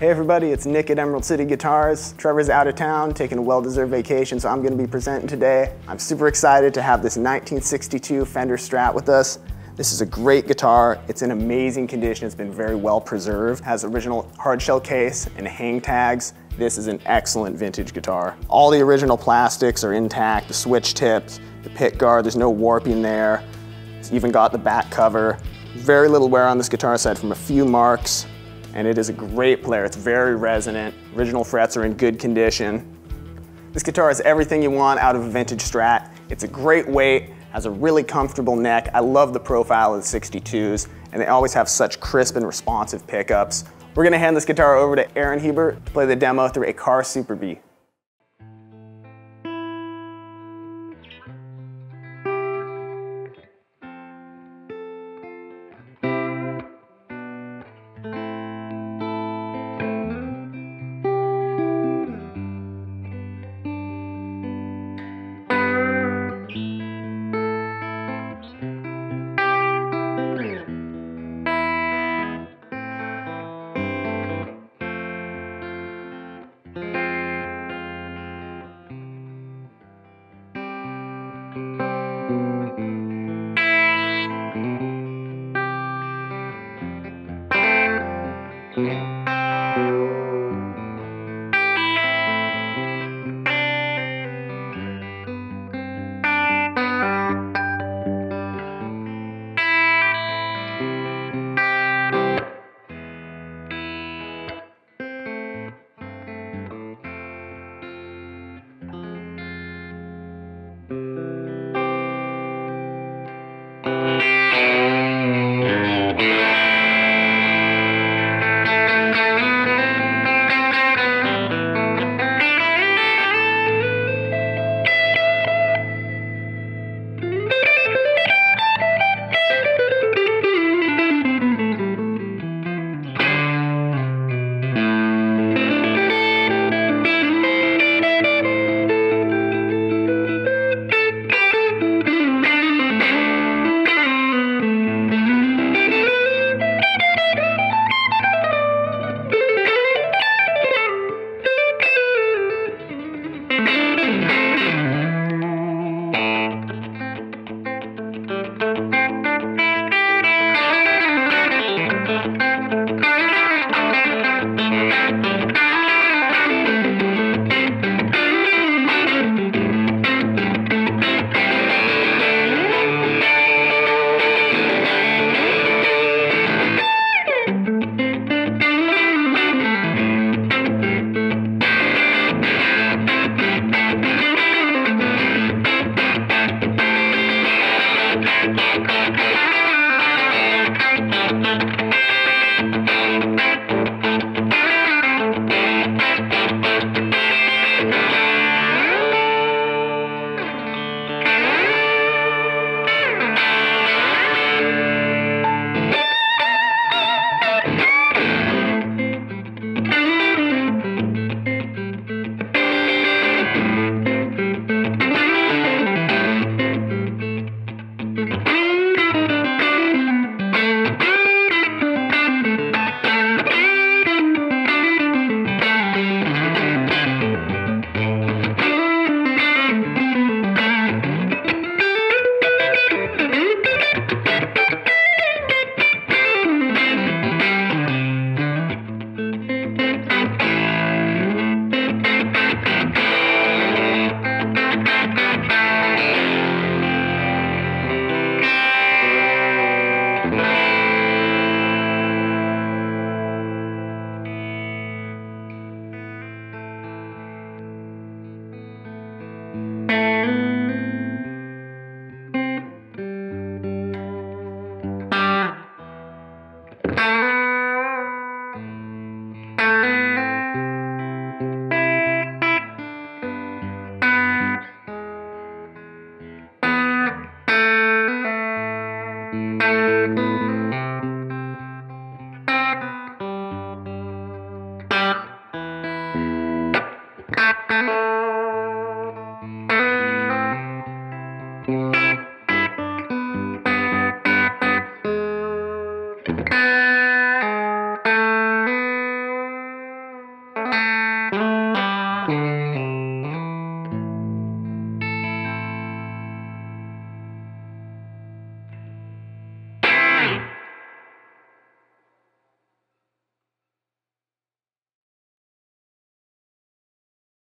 Hey everybody, it's Nick at Emerald City Guitars. Trevor's out of town, taking a well-deserved vacation, so I'm gonna be presenting today. I'm super excited to have this 1962 Fender Strat with us. This is a great guitar. It's in amazing condition. It's been very well preserved. Has original hardshell case and hang tags. This is an excellent vintage guitar. All the original plastics are intact, the switch tips, the pick guard, there's no warping there. It's even got the back cover. Very little wear on this guitar aside from a few marks and it is a great player. It's very resonant. Original frets are in good condition. This guitar has everything you want out of a vintage Strat. It's a great weight, has a really comfortable neck. I love the profile of the 62s, and they always have such crisp and responsive pickups. We're gonna hand this guitar over to Aaron Hiebert to play the demo through a Carr Super Bee. Thank you. Thank you.